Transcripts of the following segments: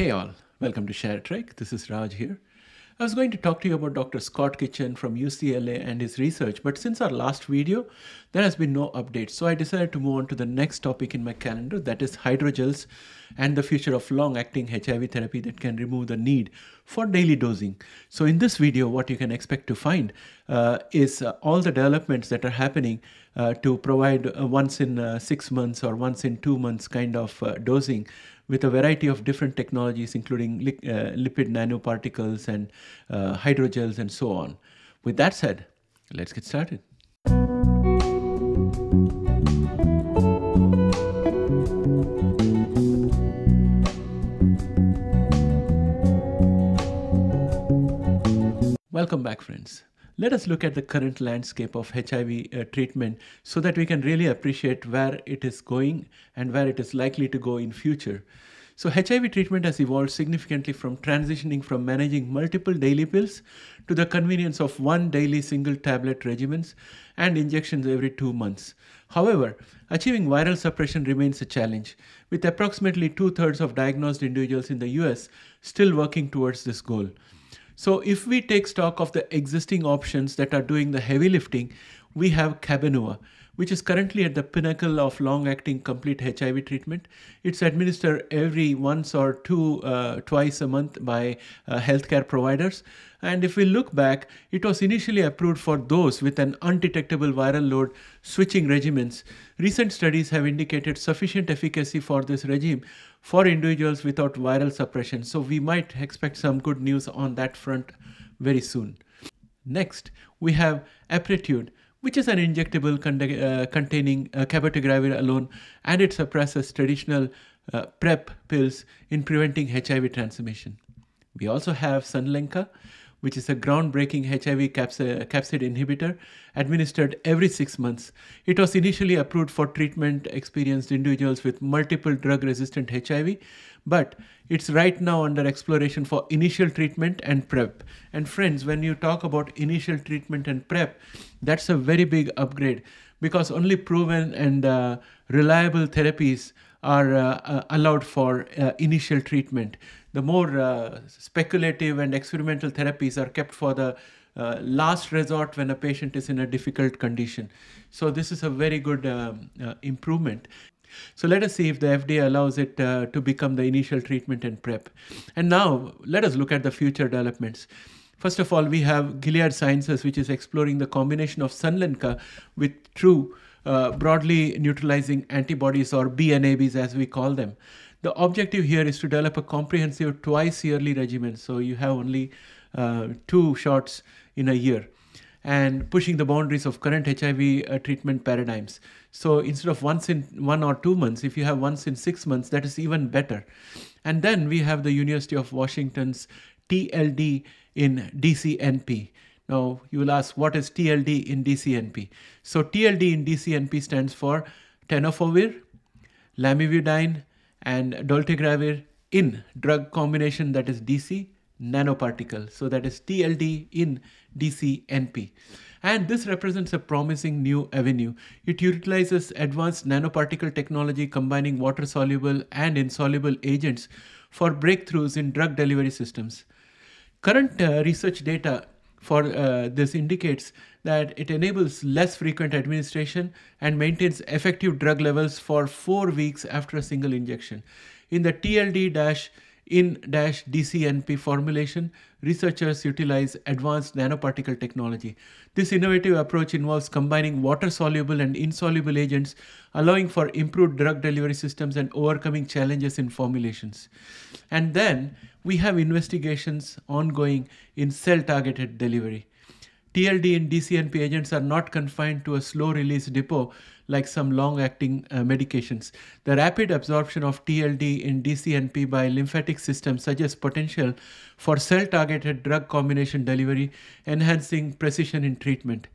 Hey all, welcome to ShareTreck. This is Raj here. I was going to talk to you about Dr. Scott Kitchen from UCLA and his research, but since our last video, there has been no update. So I decided to move on to the next topic in my calendar, that is hydrogels and the future of long-acting HIV therapy that can remove the need for daily dosing. So in this video, what you can expect to find uh, is uh, all the developments that are happening uh, to provide once in uh, six months or once in two months kind of uh, dosing with a variety of different technologies, including li uh, lipid nanoparticles and uh, hydrogels and so on. With that said, let's get started. Welcome back, friends. Let us look at the current landscape of HIV uh, treatment so that we can really appreciate where it is going and where it is likely to go in future. So HIV treatment has evolved significantly from transitioning from managing multiple daily pills to the convenience of one daily single tablet regimens and injections every two months. However, achieving viral suppression remains a challenge, with approximately two-thirds of diagnosed individuals in the US still working towards this goal. So if we take stock of the existing options that are doing the heavy lifting, we have Cabenuva, which is currently at the pinnacle of long-acting complete HIV treatment. It's administered every once or two, uh, twice a month by uh, healthcare providers. And if we look back, it was initially approved for those with an undetectable viral load switching regimens. Recent studies have indicated sufficient efficacy for this regime for individuals without viral suppression. So we might expect some good news on that front very soon. Next, we have Apretude, which is an injectable con uh, containing uh, cabotegravir alone, and it suppresses traditional uh, PrEP pills in preventing HIV transmission. We also have Sunlenca, which is a groundbreaking HIV capsid, inhibitor administered every six months. It was initially approved for treatment experienced individuals with multiple drug resistant HIV, but it's right now under exploration for initial treatment and PrEP. And friends, when you talk about initial treatment and PrEP, that's a very big upgrade because only proven and uh, reliable therapies are uh, uh, allowed for uh, initial treatment. The more uh, speculative and experimental therapies are kept for the uh, last resort when a patient is in a difficult condition. So this is a very good um, improvement. So let us see if the FDA allows it uh, to become the initial treatment and PrEP. And now let us look at the future developments. First of all, we have Gilead Sciences, which is exploring the combination of Sunlenca with true uh, broadly neutralizing antibodies or BNABs as we call them. The objective here is to develop a comprehensive twice yearly regimen. So you have only uh, two shots in a year and pushing the boundaries of current HIV uh, treatment paradigms. So instead of once in one or two months, if you have once in six months, that is even better. And then we have the University of Washington's TLD in DCNP. Now you will ask, what is TLD in DCNP? So TLD in DCNP stands for tenofovir, lamivudine, and dolutegravir in drug combination that is DC nanoparticle. So that is TLD in DCNP. And this represents a promising new avenue. It utilizes advanced nanoparticle technology combining water soluble and insoluble agents for breakthroughs in drug delivery systems. Current uh, research data for uh, this indicates that it enables less frequent administration and maintains effective drug levels for four weeks after a single injection. In the TLD in dash DCNP formulation, researchers utilize advanced nanoparticle technology. This innovative approach involves combining water-soluble and insoluble agents, allowing for improved drug delivery systems and overcoming challenges in formulations. And then we have investigations ongoing in cell-targeted delivery. TLD and DCNP agents are not confined to a slow release depot like some long acting uh, medications. The rapid absorption of TLD in DCNP by lymphatic system suggests potential for cell targeted drug combination delivery, enhancing precision in treatment.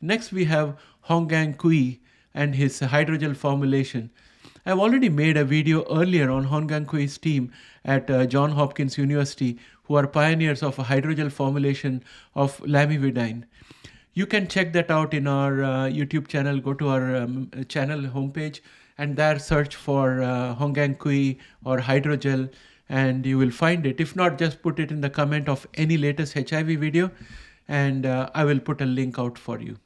Next, we have Honggang Cui and his hydrogel formulation. I've already made a video earlier on Honggang Cui's team at uh, Johns Hopkins University who are pioneers of a hydrogel formulation of lamivudine. You can check that out in our uh, YouTube channel. Go to our um, channel homepage and there search for uh, Honggang Cui or hydrogel and you will find it. If not, just put it in the comment of any latest HIV video and uh, I will put a link out for you.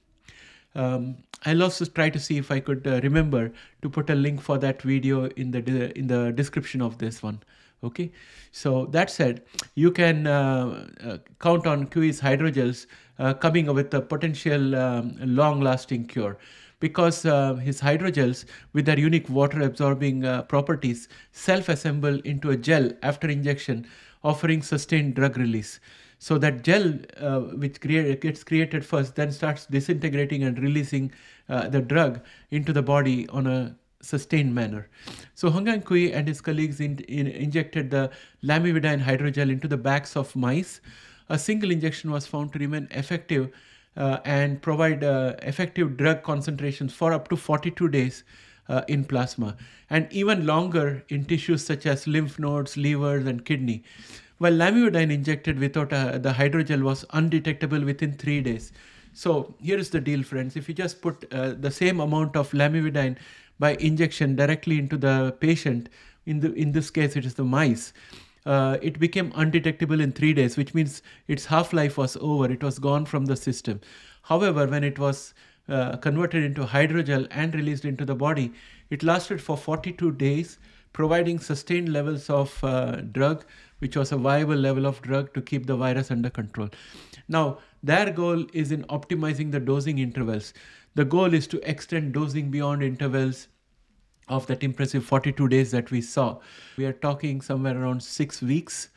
Um, I'll also try to see if I could uh, remember to put a link for that video in the in the description of this one. Okay, so that said, you can uh, uh, count on Cui's hydrogels uh, coming with a potential um, long-lasting cure. Because uh, his hydrogels with their unique water absorbing uh, properties self-assemble into a gel after injection offering sustained drug release. So that gel uh, which create, gets created first then starts disintegrating and releasing uh, the drug into the body on a sustained manner. So Honggang Cui and his colleagues in, in, injected the lamivudine hydrogel into the backs of mice. A single injection was found to remain effective uh, and provide uh, effective drug concentrations for up to 42 days uh, in plasma and even longer in tissues such as lymph nodes, livers, and kidney while lamivudine injected without a, the hydrogel was undetectable within three days. So here is the deal, friends. If you just put uh, the same amount of lamivudine by injection directly into the patient, in the in this case it is the mice, uh, it became undetectable in three days, which means its half-life was over. It was gone from the system. However, when it was uh, converted into hydrogel and released into the body, it lasted for 42 days, providing sustained levels of uh, drug which was a viable level of drug to keep the virus under control. Now, their goal is in optimizing the dosing intervals. The goal is to extend dosing beyond intervals of that impressive 42 days that we saw. We are talking somewhere around six weeks.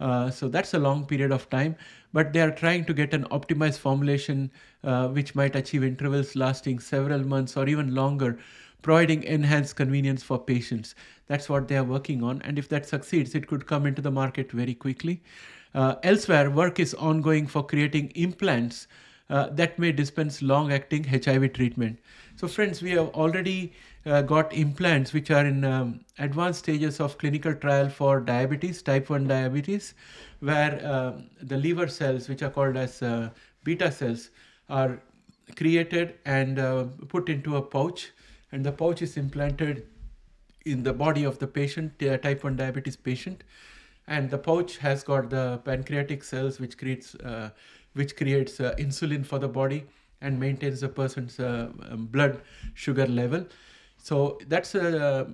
Uh, so that's a long period of time, but they are trying to get an optimized formulation uh, which might achieve intervals lasting several months or even longer providing enhanced convenience for patients. That's what they are working on. And if that succeeds, it could come into the market very quickly. Uh, elsewhere, work is ongoing for creating implants uh, that may dispense long acting HIV treatment. So, friends, we have already got implants which are in um, advanced stages of clinical trial for diabetes, type 1 diabetes, where um, the liver cells, which are called as uh, beta cells, are created and uh, put into a pouch and the pouch is implanted in the body of the patient, type 1 diabetes patient. And the pouch has got the pancreatic cells, which creates, uh, which creates uh, insulin for the body and maintains the person's uh, um, blood sugar level. So that's a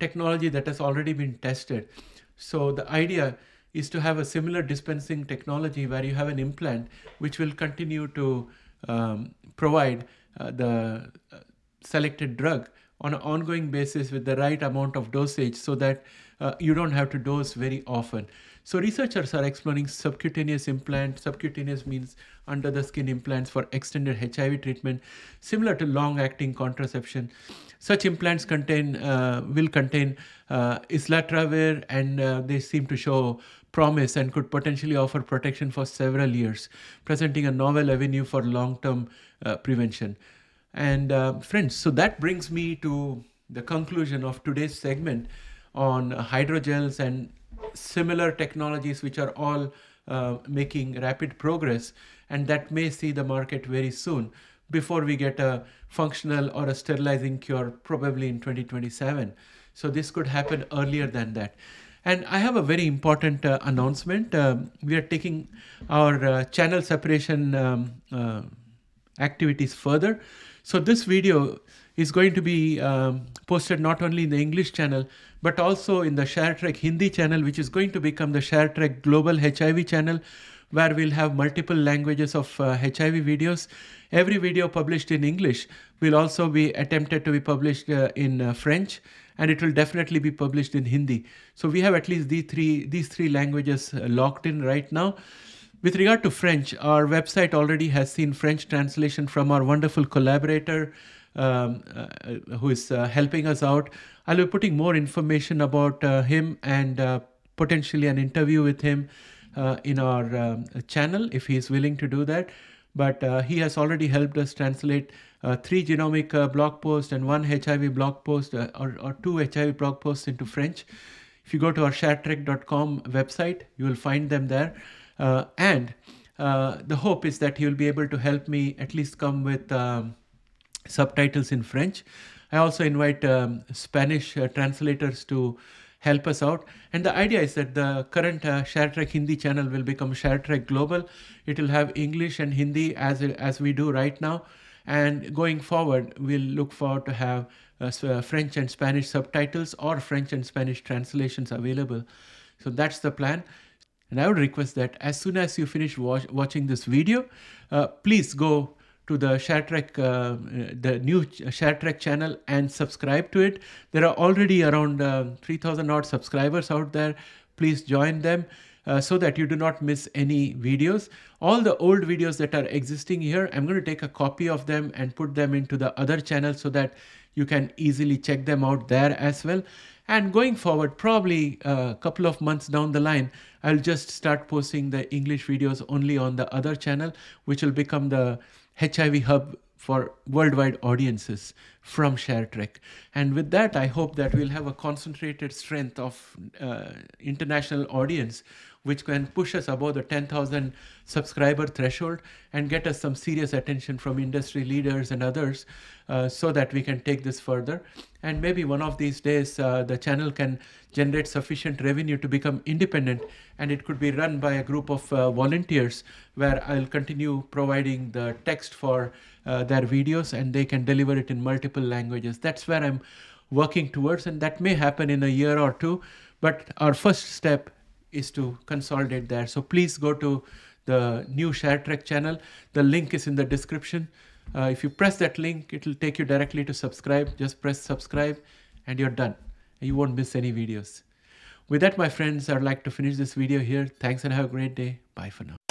technology that has already been tested. So the idea is to have a similar dispensing technology where you have an implant which will continue to um, provide uh, the uh, selected drug on an ongoing basis with the right amount of dosage so that uh, you don't have to dose very often. So researchers are exploring subcutaneous implant. Subcutaneous means under the skin implants for extended HIV treatment, similar to long-acting contraception. Such implants contain uh, will contain uh, islatravir, and uh, they seem to show promise and could potentially offer protection for several years, presenting a novel avenue for long-term uh, prevention. And uh, friends, so that brings me to the conclusion of today's segment on hydrogels and similar technologies which are all uh, making rapid progress and that may see the market very soon before we get a functional or a sterilizing cure probably in 2027 so this could happen earlier than that. And i have a very important uh, announcement. Um, we are taking our uh, channel separation um, uh, activities further so this video is going to be um, posted not only in the English channel, but also in the ShareTreck Hindi channel, which is going to become the ShareTreck Global HIV channel, where we'll have multiple languages of uh, HIV videos. Every video published in English will also be attempted to be published uh, in uh, French, and it will definitely be published in Hindi. So we have at least these three, these three languages uh, locked in right now. With regard to French, our website already has seen French translation from our wonderful collaborator um, uh, who is uh, helping us out. I'll be putting more information about uh, him and uh, potentially an interview with him uh, in our um, channel if he is willing to do that. But uh, he has already helped us translate three genomic blog posts and one HIV blog post or, or two HIV blog posts into French. If you go to our sharetreck.com website, you will find them there. Uh, and uh, the hope is that he will be able to help me at least come with um, subtitles in French. I also invite um, Spanish uh, translators to help us out. And the idea is that the current uh, ShareTreck Hindi channel will become ShareTreck Global. It will have English and Hindi as, as we do right now. And going forward, we'll look forward to have uh, uh, French and Spanish subtitles or French and Spanish translations available. So that's the plan. And I would request that as soon as you finish watch, watching this video, uh, please go to the ShareTreck, uh, the new ShareTreck channel and subscribe to it. There are already around uh, 3,000 odd subscribers out there. Please join them. Uh, so that you do not miss any videos. All the old videos that are existing here, I'm going to take a copy of them and put them into the other channel so that you can easily check them out there as well. And going forward, probably a couple of months down the line, I'll just start posting the English videos only on the other channel, which will become the HIV hub for worldwide audiences from ShareTreck. And with that, I hope that we'll have a concentrated strength of uh, international audience which can push us above the 10,000 subscriber threshold and get us some serious attention from industry leaders and others uh, so that we can take this further. And maybe one of these days, uh, the channel can generate sufficient revenue to become independent and it could be run by a group of uh, volunteers where I'll continue providing the text for uh, their videos and they can deliver it in multiple languages. That's where I'm working towards and that may happen in a year or two. But our first step is to consolidate there. So please go to the new ShareTreck channel. The link is in the description. Uh, if you press that link, it will take you directly to subscribe. Just press subscribe and you're done. You won't miss any videos. With that, my friends, I'd like to finish this video here. Thanks and have a great day. Bye for now.